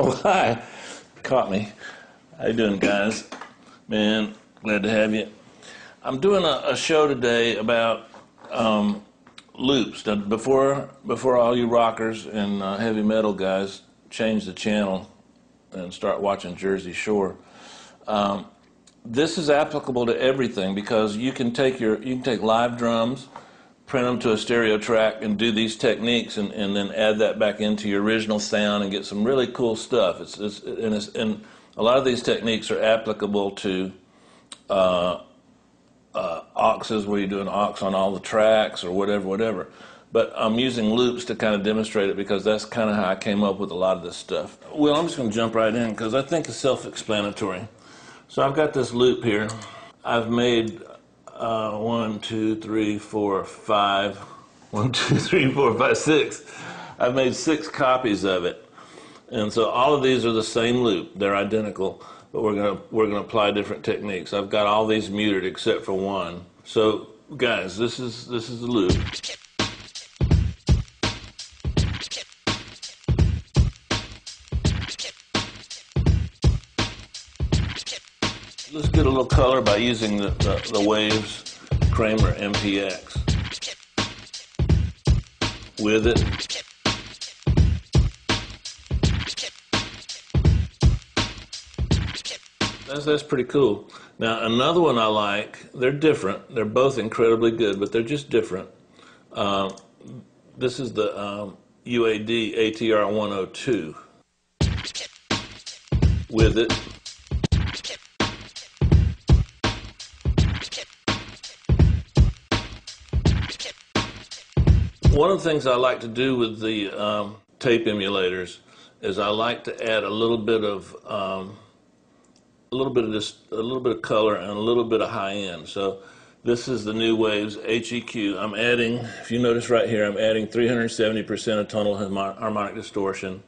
Oh, hi. Caught me. How you doing, guys? Man, glad to have you. I'm doing a, a show today about um, loops. Now, before before all you rockers and uh, heavy metal guys change the channel and start watching Jersey Shore, um, this is applicable to everything because you can take your you can take live drums print them to a stereo track and do these techniques and, and then add that back into your original sound and get some really cool stuff. It's, it's, and, it's, and a lot of these techniques are applicable to uh, uh, auxes where you do an aux on all the tracks or whatever, whatever. But I'm using loops to kind of demonstrate it because that's kind of how I came up with a lot of this stuff. Well, I'm just going to jump right in because I think it's self-explanatory. So I've got this loop here. I've made uh, one, two, three, four, five. One, two, three, four, five, six. I've made six copies of it. And so all of these are the same loop. They're identical, but we're gonna we're gonna apply different techniques. I've got all these muted except for one. So guys, this is this is the loop. Let's get a little color by using the, the, the Waves Kramer MPX. With it. That's, that's pretty cool. Now, another one I like, they're different. They're both incredibly good, but they're just different. Uh, this is the um, UAD ATR 102 with it. One of the things I like to do with the um, tape emulators is I like to add a little bit of um, a little bit of this, a little bit of color and a little bit of high end. So this is the New Waves HEQ. I'm adding, if you notice right here, I'm adding 370% of tonal harmonic distortion,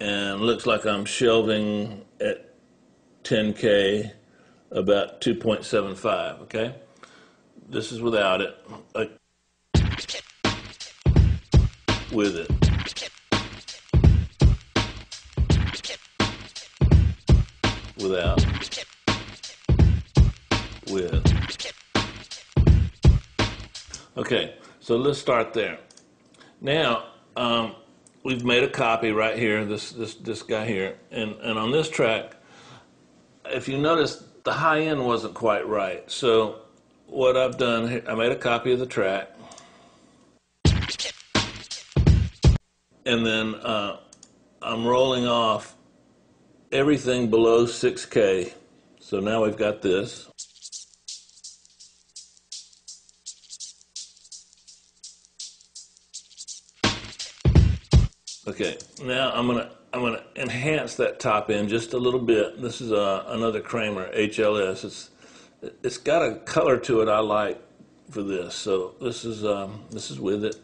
and looks like I'm shelving at 10k about 2.75. Okay, this is without it. Uh, with it. Without. With. Okay, so let's start there. Now, um, we've made a copy right here, this, this, this guy here, and, and on this track, if you notice, the high end wasn't quite right. So what I've done, I made a copy of the track, and then uh, I'm rolling off everything below 6K. So now we've got this. Okay, now I'm gonna I'm gonna enhance that top end just a little bit. This is uh, another Kramer HLS. It's it's got a color to it I like for this. So this is um, this is with it.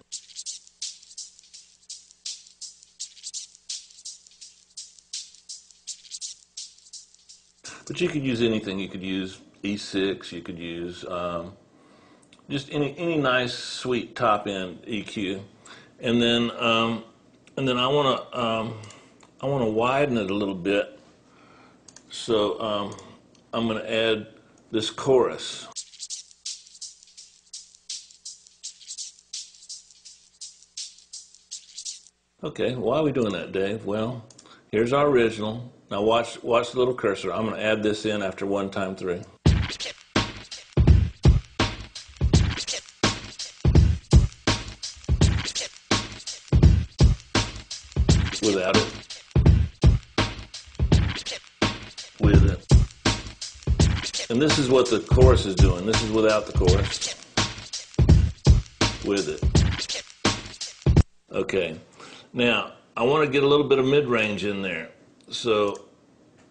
But you could use anything. You could use E6. You could use um, just any any nice sweet top end EQ, and then um, and then I want to um, I want to widen it a little bit. So um, I'm going to add this chorus. Okay, why are we doing that, Dave? Well, here's our original. Now watch, watch the little cursor. I'm going to add this in after one time three. Without it. With it. And this is what the chorus is doing. This is without the chorus. With it. Okay. Now, I want to get a little bit of mid-range in there so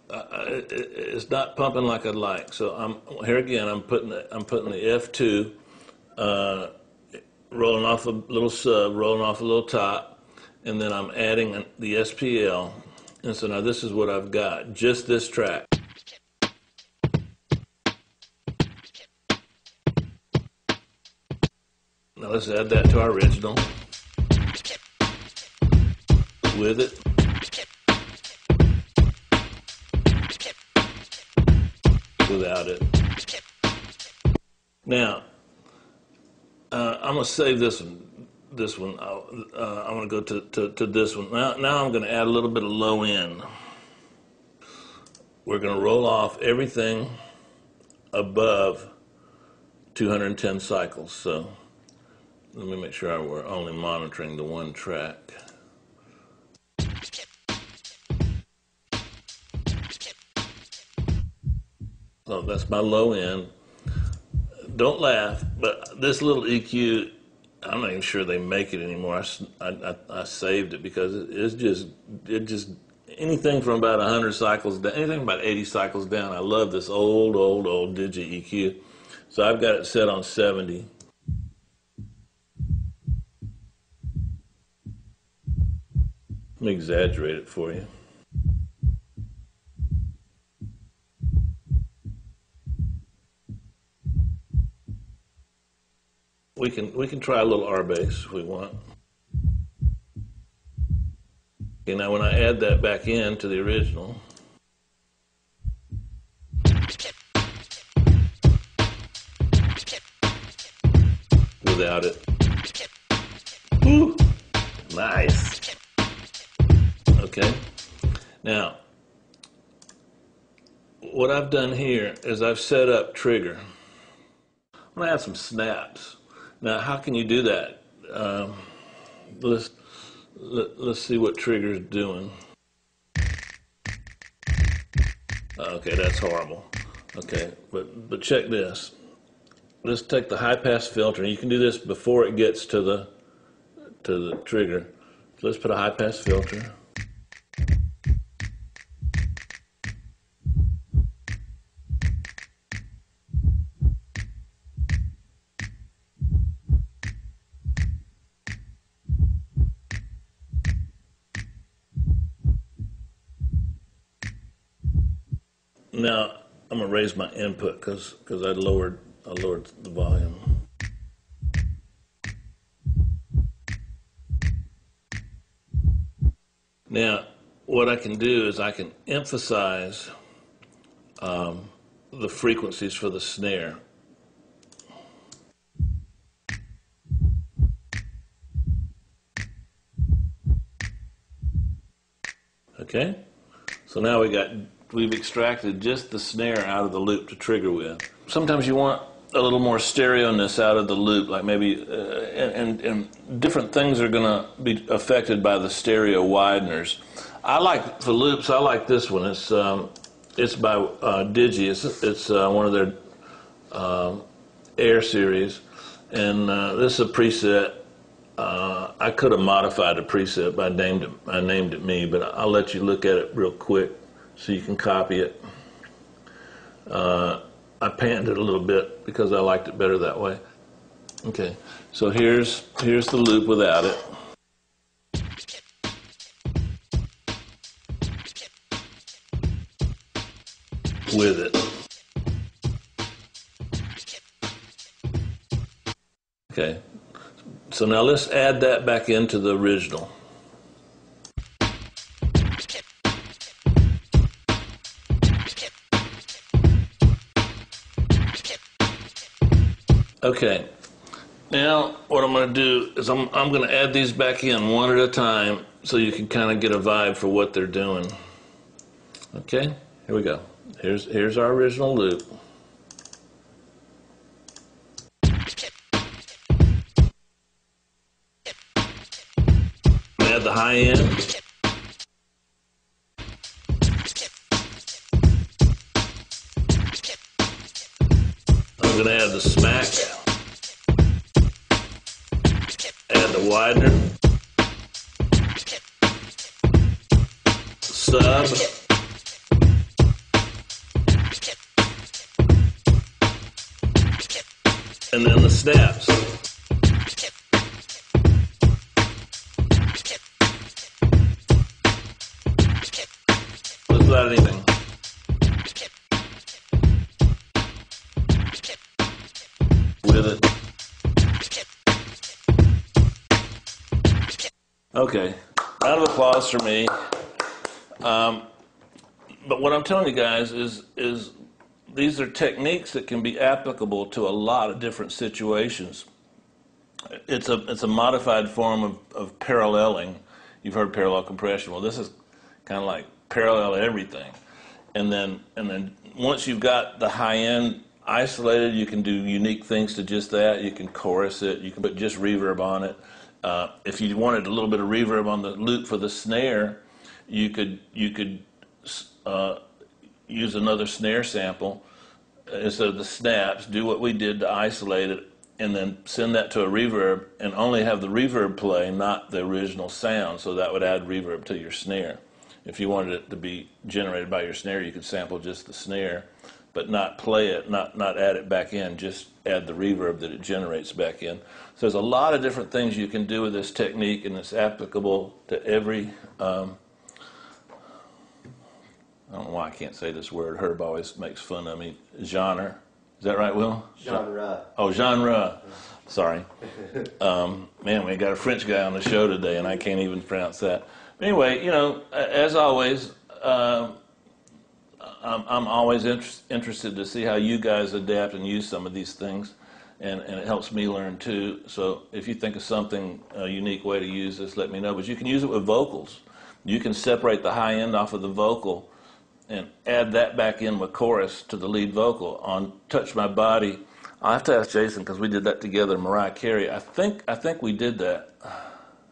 uh, it's not pumping like I'd like. So I'm here again. I'm putting the, I'm putting the F2, uh, rolling off a little sub, rolling off a little top, and then I'm adding the SPL. And so now this is what I've got. Just this track. Now let's add that to our original with it. Without it. Now, uh, I'm gonna save this one. This one, uh, I'm gonna go to, to, to this one. Now, now I'm gonna add a little bit of low end. We're gonna roll off everything above 210 cycles. So let me make sure we're only monitoring the one track. So that's my low end. Don't laugh, but this little EQ, I'm not even sure they make it anymore. I saved it because it, it's just, it just, anything from about 100 cycles down, anything about 80 cycles down. I love this old, old, old Digi EQ. So I've got it set on 70. Let me exaggerate it for you. Can we can try a little RBass if we want. Okay, now when I add that back in to the original, without it. Woo! Nice. Okay. Now, what I've done here is I've set up trigger. I'm gonna add some snaps. Now, how can you do that? Um, let's let, let's see what trigger's doing. Okay, that's horrible. Okay, but but check this. Let's take the high pass filter. You can do this before it gets to the to the trigger. So let's put a high pass filter. Now I'm gonna raise my input because I lowered I lowered the volume. Now what I can do is I can emphasize um, the frequencies for the snare. Okay, so now we got we've extracted just the snare out of the loop to trigger with. Sometimes you want a little more stereo-ness out of the loop, like maybe, uh, and, and, different things are going to be affected by the stereo wideners. I like for loops. I like this one. It's um, it's by uh, Digi. It's it's uh, one of their um, Air series, and uh, this is a preset. Uh, I could have modified the preset, but I named it. I named it me, but I'll let you look at it real quick so you can copy it. Uh, I panned it a little bit because I liked it better that way. Okay, so here's here's the loop without it. With it. Okay, so now let's add that back into the original. Okay, now what I'm going to do is I'm, I'm going to add these back in one at a time so you can kind of get a vibe for what they're doing. Okay, here we go. Here's, here's our original loop. Add the high end. I'm gonna add the smack. Widener. Sub. And then the snaps. Okay. Round of applause for me. Um, but what I'm telling you guys is is these are techniques that can be applicable to a lot of different situations. It's a it's a modified form of, of paralleling. You've heard parallel compression. Well, this is kind of like parallel everything, and then and then once you've got the high end isolated, you can do unique things to just that. You can chorus it. You can put just reverb on it. Uh, if you wanted a little bit of reverb on the loop for the snare, you could you could uh, use another snare sample instead of the snaps. Do what we did to isolate it, and then send that to a reverb, and only have the reverb play, not the original sound. So that would add reverb to your snare. If you wanted it to be generated by your snare, you could sample just the snare, but not play it, not not add it back in. Just add the reverb that it generates back in. So there's a lot of different things you can do with this technique, and it's applicable to every. Um, I don't know why I can't say this word. Herb always makes fun of me. Genre. Is that right, Will? Genre. Oh, genre. Sorry. Um, man, we got a French guy on the show today, and I can't even pronounce that. Anyway, you know, as always, uh, I'm, I'm always inter- interested to see how you guys adapt and use some of these things, and, and it helps me learn too. So if you think of something, a unique way to use this, let me know. But you can use it with vocals. You can separate the high end off of the vocal and add that back in with chorus to the lead vocal on "Touch My Body." I'll have to ask Jaycen because we did that together. Mariah Carey. I think I think we did that.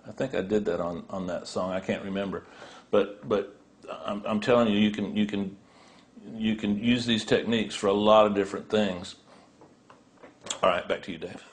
I think I did that on, on that song. I can't remember, but but I'm, I'm telling you, you can you can you can use these techniques for a lot of different things. All right, back to you, Dave.